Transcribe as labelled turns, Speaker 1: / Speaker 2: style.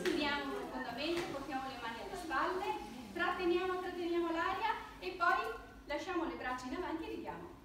Speaker 1: inspiriamo profondamente, portiamo le mani alle spalle, tratteniamo, tratteniamo l'aria e poi lasciamo le braccia in avanti e ridiamo.